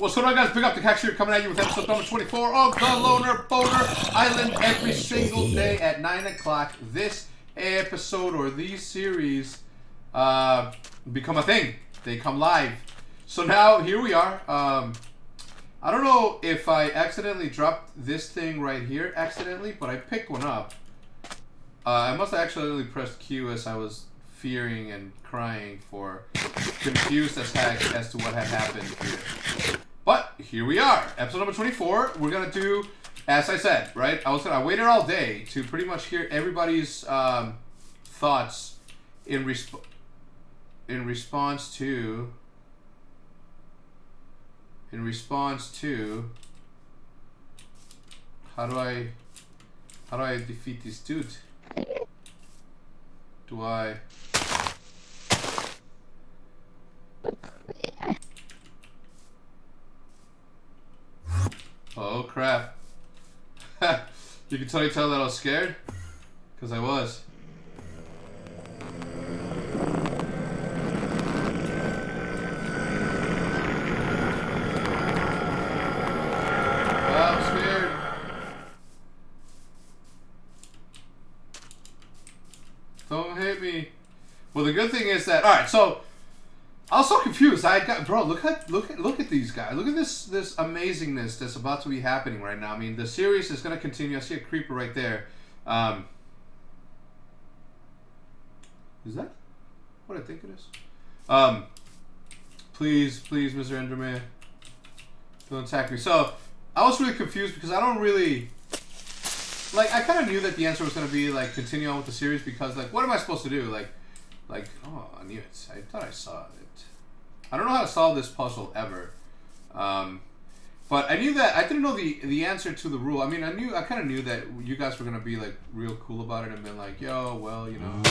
What's going on, guys? Big up the Cax here, coming at you with episode number 24 of The Loner Boner Island every single day at 9 o'clock. This episode or these series uh, become a thing. They come live. So now, here we are. Um, I don't know if I accidentally dropped this thing right here accidentally, but I picked one up. Uh, I must have accidentally pressed Q as I was fearing and crying for confused as heck as to what had happened here. But here we are, episode number 24. We're gonna do, as I said, right? I was gonna, I waited all day to pretty much hear everybody's um, thoughts in resp in response to in response to how do I how do I defeat this dude? Do I Oh crap. you can totally tell that I was scared? Because I was. Don't hit me. Well, the good thing is that all right. So I was so confused. I got bro. Look at look at look at these guys. Look at this this amazingness that's about to be happening right now. I mean, the series is going to continue. I see a creeper right there. Um, is that what I think it is? Um, please, please, Mr. Enderman, don't attack me. So I was really confused because I don't really like. I kind of knew that the answer was going to be like continue on with the series because like, what am I supposed to do? Like, like oh, I knew it. I thought I saw it. I don't know how to solve this puzzle ever. Um, but I knew that I didn't know the the answer to the rule. I mean, I knew I kind of knew that you guys were gonna be like real cool about it and been like, "Yo, well, you know,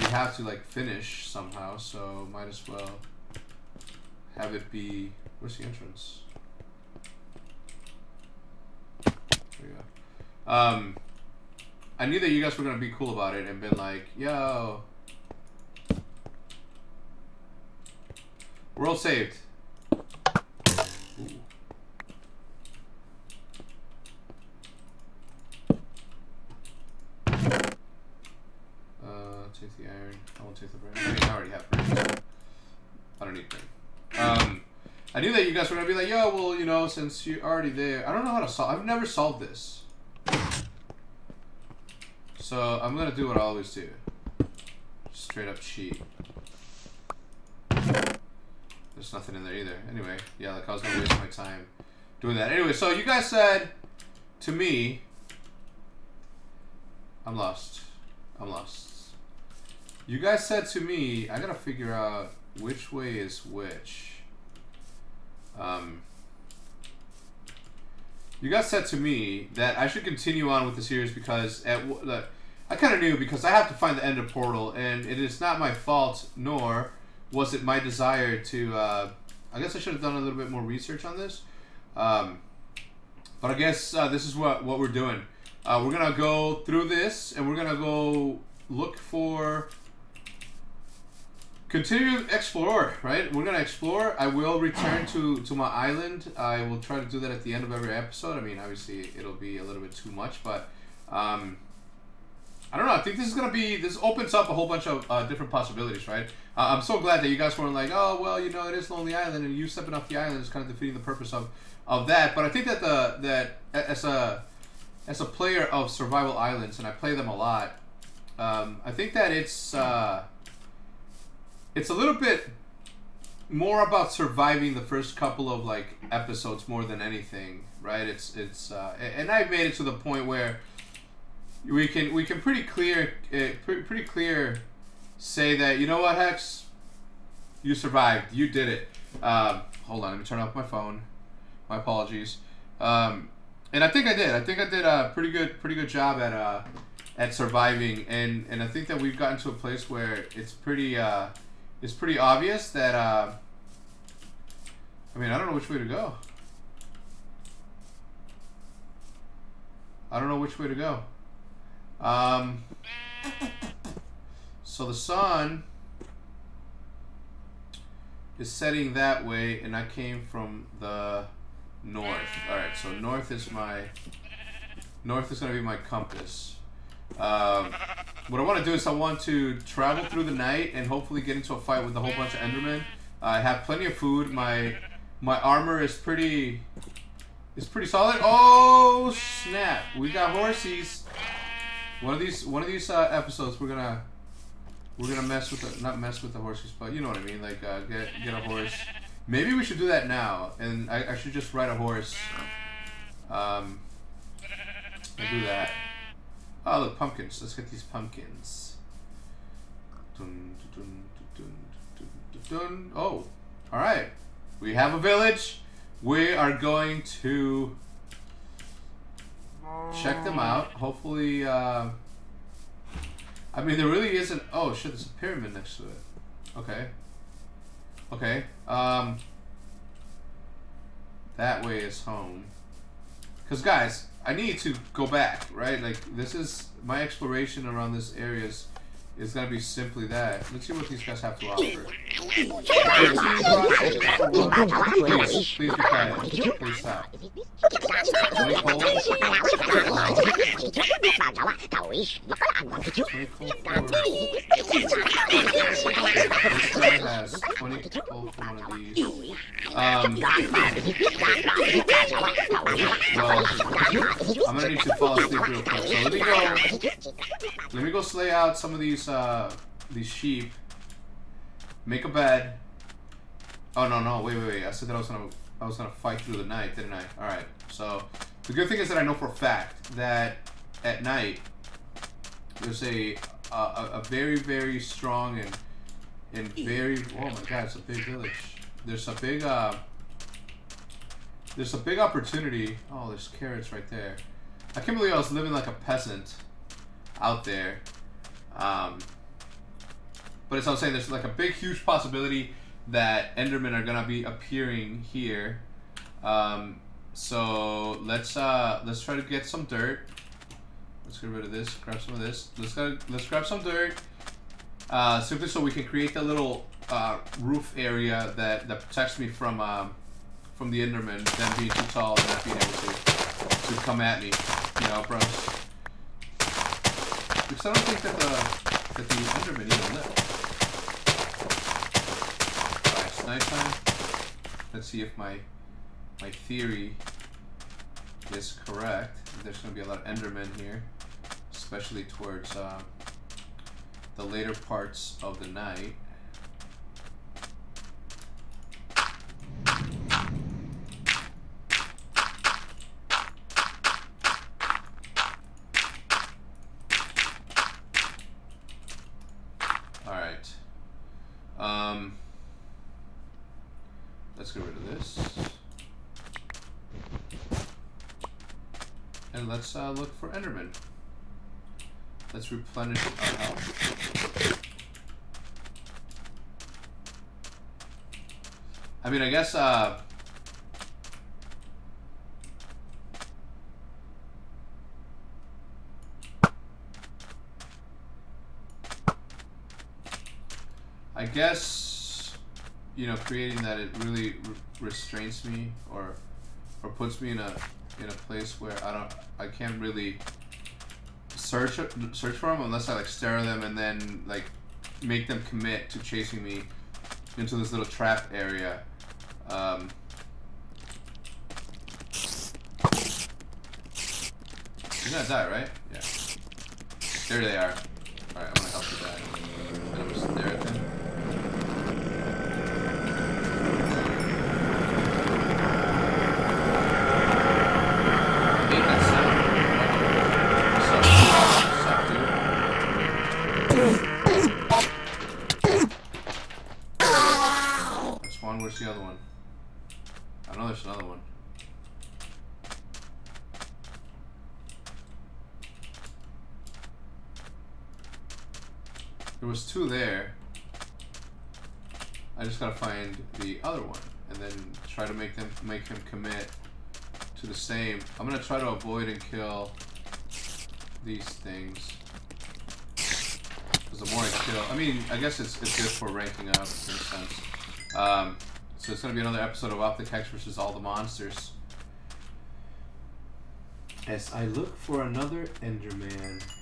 you have to like finish somehow, so might as well have it be." Where's the entrance? There we go. Um, I knew that you guys were gonna be cool about it and been like, "Yo." World saved. Ooh. Uh, the iron. I the. I mean, I already have. I don't need brain. Um, I knew that you guys were gonna be like, yo, well, you know, since you're already there, I don't know how to solve. I've never solved this, so I'm gonna do what I always do. Straight up cheat. There's nothing in there either. Anyway, yeah, like I was gonna waste my time doing that. Anyway, so you guys said to me, I'm lost. I'm lost. You guys said to me, I gotta figure out which way is which. Um, you guys said to me that I should continue on with the series because at the, I kind of knew because I have to find the Ender portal, and it is not my fault nor was it my desire to uh, I guess I should have done a little bit more research on this. Um, but I guess uh, this is what what we're doing. Uh, we're gonna go through this and we're gonna go look for continue to explore right? We're gonna explore. I will return to to my island. I will try to do that at the end of every episode. I mean obviously it'll be a little bit too much but um, I don't know. I think this is gonna be. This opens up a whole bunch of uh, different possibilities, right? Uh, I'm so glad that you guys weren't like, oh well, you know, it is Lonely Island, and you stepping off the island is kind of defeating the purpose of of that. But I think that the that as a as a player of survival islands, and I play them a lot, um, I think that it's uh, it's a little bit more about surviving the first couple of like episodes more than anything, right? It's it's uh, and I've made it to the point where we can we can pretty clear uh, pretty, clear say that you know what Hecz? You survived. You did it. Um, hold on let me turn off my phone. My apologies. Um, and I think I did. I think I did a pretty good pretty good job at uh, at surviving. And and I think that we've gotten to a place where it's pretty uh, it's pretty obvious that uh, I mean I don't know which way to go. I don't know which way to go um, so the sun is setting that way, and I came from the north. All right, so north is my north is gonna be my compass. Um, what I want to do is I want to travel through the night and hopefully get into a fight with a whole bunch of Endermen. I have plenty of food. My my armor is pretty is pretty solid. Oh snap! We got horsies. One of these one of these uh, episodes we're gonna we're gonna mess with the not mess with the horses, but you know what I mean. Like uh, get get a horse. Maybe we should do that now, and I, I should just ride a horse. Um, and do that. Oh look, pumpkins. Let's get these pumpkins. Dun, dun, dun, dun, dun, dun. Oh, all right. We have a village. We are going to check them out. Hopefully, uh, I mean, there really isn't. Oh shit, there's a pyramid next to it. Okay. Okay. Um, that way is home. Cause guys, I need to go back, right? Like this is my exploration around this area is gonna be simply that. Let's see what these guys have to offer. Please, please be quiet. Please stop. Twenty coal. Twenty coal for. This guy has twenty coal for one of these. Um. Well, I'm gonna need to fall asleep real quick. So let me go. Let me go slay out some of these uh these sheep. Make a bed. Oh no no wait wait wait! I said that I was gonna I was gonna fight through the night, didn't I? All right. So the good thing is that I know for a fact that at night there's a a, a very very strong and and very oh my god it's a big village. There's a big uh there's a big opportunity. Oh, there's carrots right there. I can't believe I was living like a peasant out there. Um, but as I was saying, there's like a big, huge possibility that Endermen are gonna be appearing here. Um, so let's uh, let's try to get some dirt. Let's get rid of this. Grab some of this. Let's go. Let's grab some dirt. Uh, simply so we can create the little uh, roof area that that protects me from um, from the Enderman, them being too tall and not being able to to come at me. You know, bros. Because I don't think that the that the Enderman even live. Alright, it's. Let's see if my my theory is correct. There's going to be a lot of Endermen here, especially towards uh, the later parts of the night. Alright. Um, let's get rid of this. And let's uh, look for Enderman. Let's replenish our health. I mean, I guess, uh... I guess, you know, creating that it really re restrains me or or puts me in a in a place where I don't I can't really search search for them unless I like stare at them and then like make them commit to chasing me into this little trap area. Um, you're gonna die, right? Yeah. There they are. Alright, I'm gonna help you die. And I'm just stare at them. I hate that sound. What's up? What's up, dude? There's one. Where's the other one? I know there's another one. There was two there. I just gotta find the other one and then try to make them make him commit to the same. I'm gonna try to avoid and kill these things. Because the more I kill, I mean, I guess it's, it's good for ranking up in a sense. Um, so it's gonna be another episode of Optic versus all the monsters. As I look for another Enderman.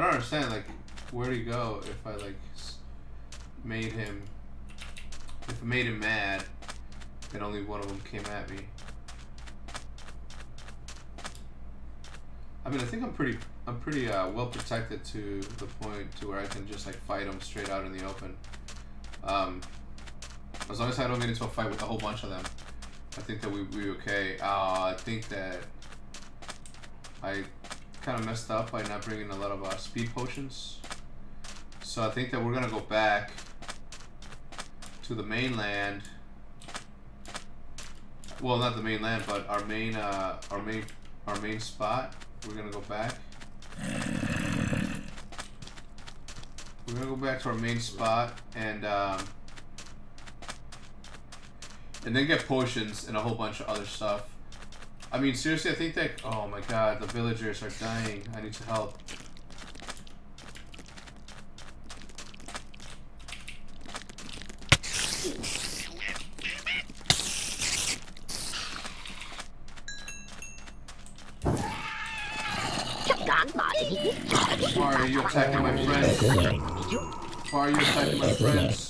I don't understand, like, where'd he go if I, like, made him... If I made him mad, and only one of them came at me. I mean, I think I'm pretty, I'm pretty uh, well protected to the point to where I can just like fight them straight out in the open. Um, as long as I don't get into a fight with a whole bunch of them, I think that we we okay. Uh, I think that I kind of messed up by not bringing a lot of uh, speed potions. So I think that we're gonna go back to the mainland. Well, not the mainland, but our main, uh, our main, our main spot. We're gonna go back. We're gonna go back to our main spot and um, and then get potions and a whole bunch of other stuff. I mean, seriously, I think that. Oh my god, the villagers are dying. I need to help. Why are you attacking my friends? Why are you attacking my friends?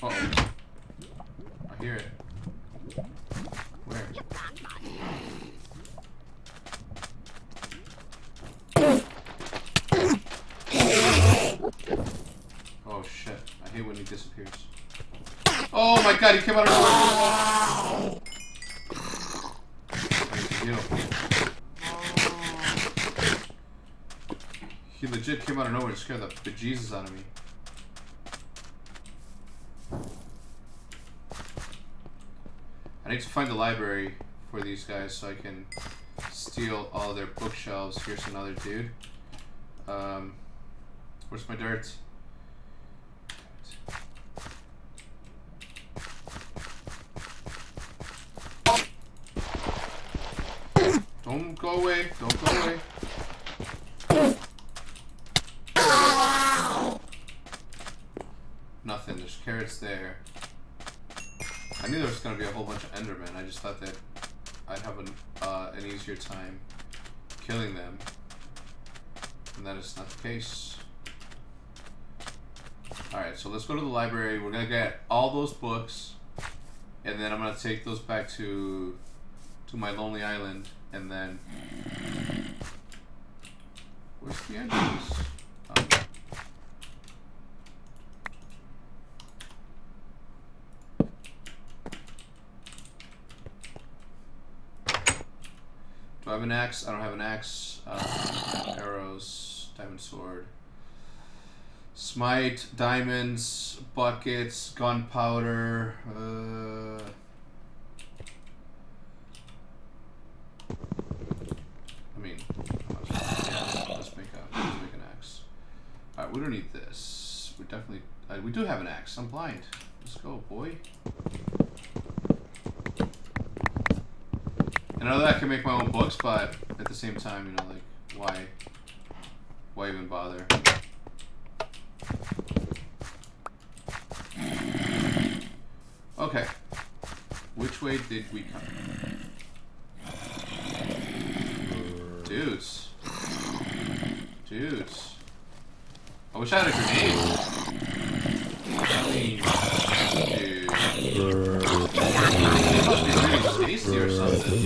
Uh oh, I hear it. Where? Oh shit! I hate when he disappears. Oh my god! He came out of nowhere. He legit came out of nowhere and scared the bejesus out of me. I need to find the library for these guys so I can steal all their bookshelves. Here's another dude. Um, where's my dirt? Don't go away. Don't go away. Nothing, there's carrots there. I knew there was going to be a whole bunch of Endermen. I just thought that I'd have an, uh, an easier time killing them. And that is not the case. Alright, so let's go to the library. We're going to get all those books. And then I'm going to take those back to to my lonely island. And then... Where's the entrance? Do I have an axe? I don't have an axe. Uh, arrows, diamond sword. Smite, diamonds, buckets, gunpowder. Uh, I mean, let's make a let's make an axe. All right, we don't need this. We definitely uh, we do have an axe. I'm blind. Let's go, boy. And I know that I can make my own books, but at the same time, you know, like, why, why even bother? Okay. Which way did we come? Dudes. Dudes. I wish I had a grenade. I mean, dude. Really tasty or something.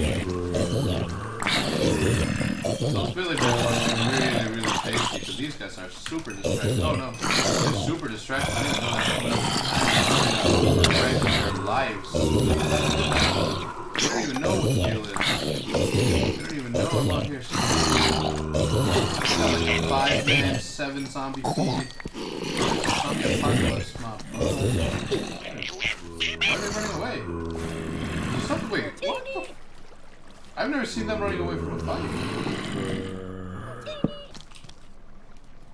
Those Billy Balls are really, really tasty because these guys are super distracted. Oh no, they're super distracted. I didn't know that. Their lives. They don't even know what the deal is. They don't even know I'm out here. Like five minutes, seven zombie. Zombie apocalypse mob. Why are they running away? Some, wait, what the I've never seen them running away from a fight.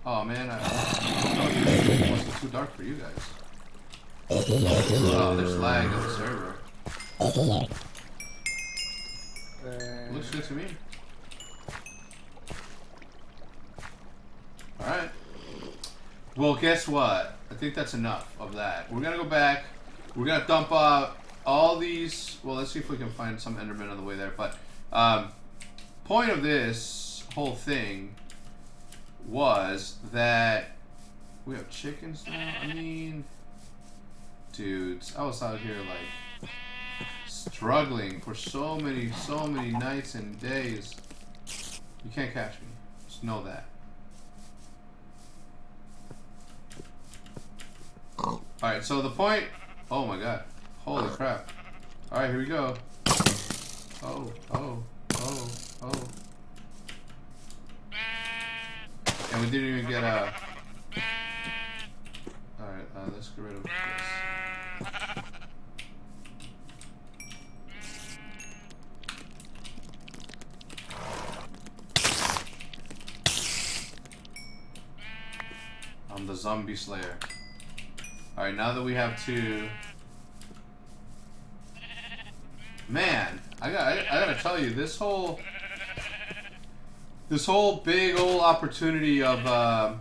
Oh man, I, it wasn't too dark for you guys. Oh, there's lag on the server. Looks good to me. Alright. Well, guess what? I think that's enough of that. We're gonna go back. We're gonna dump out all these. Well, let's see if we can find some Enderman on the way there. But, um, point of this whole thing was that we have chickens now. I mean, dudes, I was out here like struggling for so many, so many nights and days. You can't catch me. Just know that. Alright, so the point... Oh my god. Holy crap. Alright, here we go. Oh, oh, oh, oh. And we didn't even get a... Alright, uh, let's get rid of this. I'm the zombie slayer. Alright, now that we have two... Man, I got I, I gotta tell you, this whole this whole big old opportunity of uh,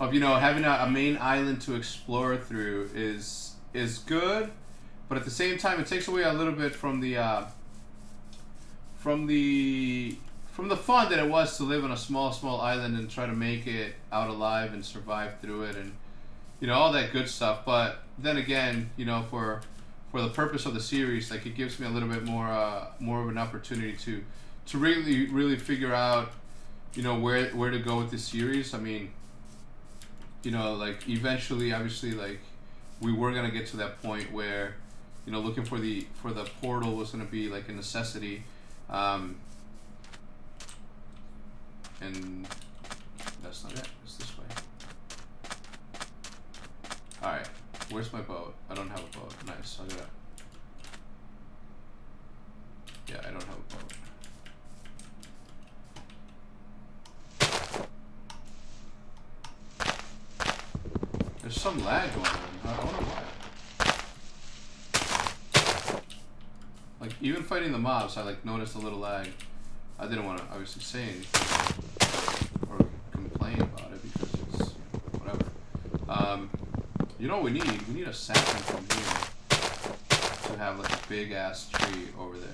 of you know having a, a main island to explore through is is good, but at the same time it takes away a little bit from the uh, from the from the fun that it was to live on a small small island and try to make it out alive and survive through it and you know all that good stuff. But then again, you know for for the purpose of the series, like it gives me a little bit more uh, more of an opportunity to to really really figure out you know where where to go with this series. I mean, you know, like eventually, obviously, like we were gonna get to that point where you know looking for the for the portal was gonna be like a necessity. Um, and that's not it. It's this way. All right. Where's my boat? I don't have a boat. Nice. I gotta. Yeah, I don't have a boat. There's some lag going on. I don't know why. Like even fighting the mobs, I like noticed a little lag. I didn't want to obviously say anything or complain about it because it's whatever. Um, you know what we need? We need a sapling from here to have like a big ass tree over there.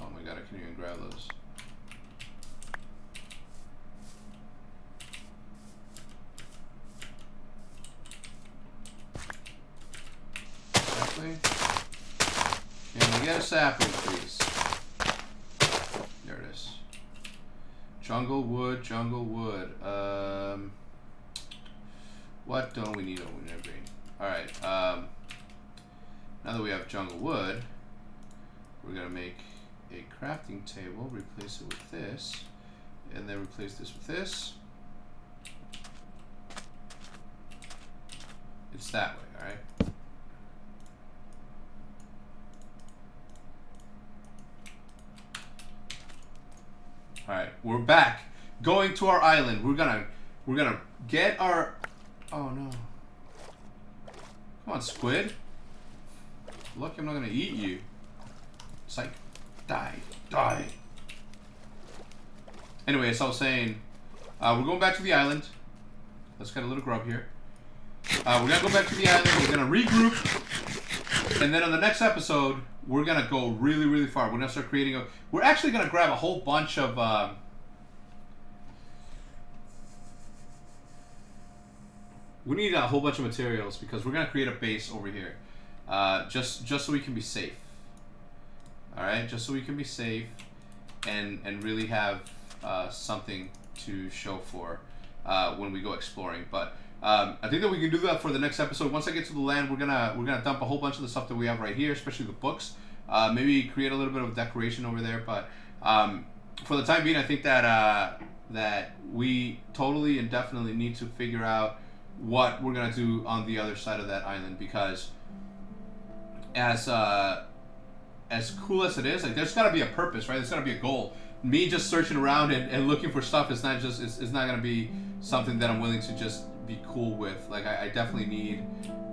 Oh my god, I can't even grab those. Sapling? Can we get a sapling, please? There it is. Jungle wood, jungle wood. Um, what don't we need? Need green. Alright, um, now that we have jungle wood, we're gonna make a crafting table, replace it with this, and then replace this with this. It's that way, alright? Alright, we're back. Going to our island. We're gonna we're gonna get our Oh no. Come on, squid. Lucky I'm not gonna eat you. It's like, Die. Die. Anyway, as I was saying, uh, we're going back to the island. Let's get a little grub here. Uh, we're gonna go back to the island. We're gonna regroup, and then on the next episode, we're gonna go really, really far. We're gonna start creating a. We're actually gonna grab a whole bunch of. Um, we need a whole bunch of materials because we're gonna create a base over here, uh, just just so we can be safe. All right, just so we can be safe, and and really have uh, something to show for. uh, when we go exploring. But um, I think that we can do that for the next episode. Once I get to the land, we're gonna we're gonna dump a whole bunch of the stuff that we have right here, especially the books. Uh, maybe create a little bit of decoration over there. But um, for the time being, I think that uh, that we totally and definitely need to figure out what we're gonna do on the other side of that island because as uh, as cool as it is, like there's got to be a purpose, right? There's got to be a goal. Me just searching around and, and looking for stuff is not just it's not gonna be something that I'm willing to just be cool with. Like I, I definitely need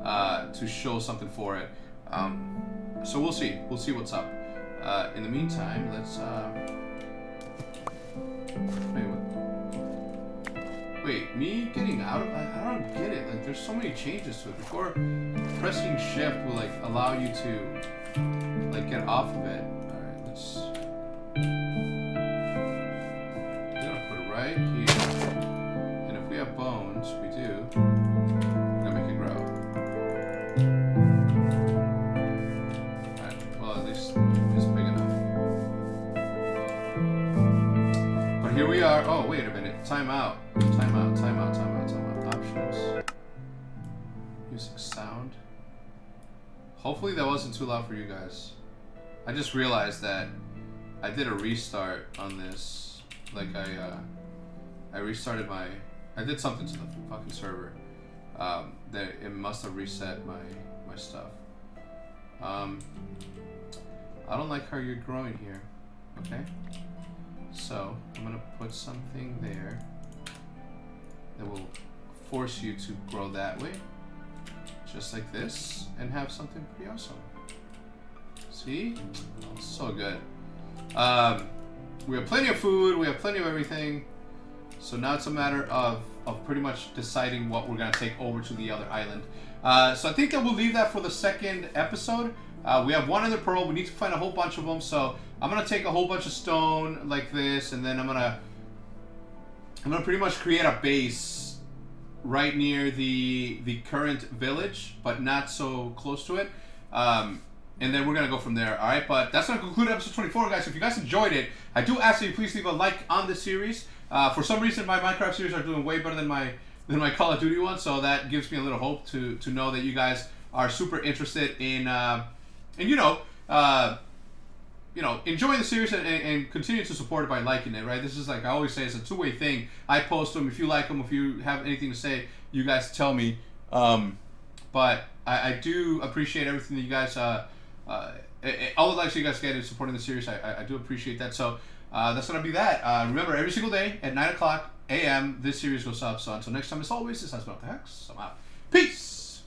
uh, to show something for it. Um, so we'll see. We'll see what's up. Uh, in the meantime, let's. Uh, wait? Wait, me getting out? I, I don't get it. Like, there's so many changes to it. Before pressing shift will like allow you to like get off of it. All right, let's. Are. Oh, wait a minute. Time out. Time out, time out, time out, time out. Options. Music sound. Hopefully that wasn't too loud for you guys. I just realized that I did a restart on this. Like I uh I restarted my I did something to the fucking server. Um that it must have reset my my stuff. Um I don't like how you're growing here. Okay? So I'm gonna put something there that will force you to grow that way. Just like this, and have something pretty awesome. See? So good. Um, we have plenty of food, we have plenty of everything. So now it's a matter of, of pretty much deciding what we're to take over to the other island. Uh, so I think that we'll leave that for the second episode. Uh, we have one other pearl. We need to find a whole bunch of them. So I'm going to take a whole bunch of stone like this. And then I'm going to... I'm going to pretty much create a base right near the the current village, but not so close to it. Um, and then we're gonna go from there. All right, but that's gonna conclude episode 24, guys. If you guys enjoyed it, I do ask that you please leave a like on this series. Uh, for some reason, my Minecraft series are doing way better than my than my Call of Duty one, so that gives me a little hope to to know that you guys are super interested in, uh, and you know. Uh, you know, enjoying the series and, and, continue to support it by liking it, right? This is like I always say, it's a two-way thing. I post them. If you like them, if you have anything to say, you guys tell me. Um, but I, I, do appreciate everything that you guys, uh, uh, all the likes you guys get in supporting the series. I, I, do appreciate that. So uh, that's gonna be that. Uh, remember, every single day at nine o'clock a.m. this series goes up. So until next time, as always, this has been the Hecz. I'm out. Peace.